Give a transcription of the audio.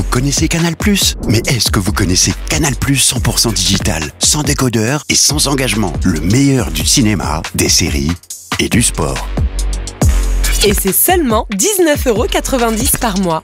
Vous connaissez Canal Mais est-ce que vous connaissez Canal 100% digital, sans décodeur et sans engagement? Le meilleur du cinéma, des séries et du sport. Et c'est seulement 19,90€ par mois.